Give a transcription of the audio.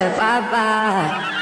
Bye bye.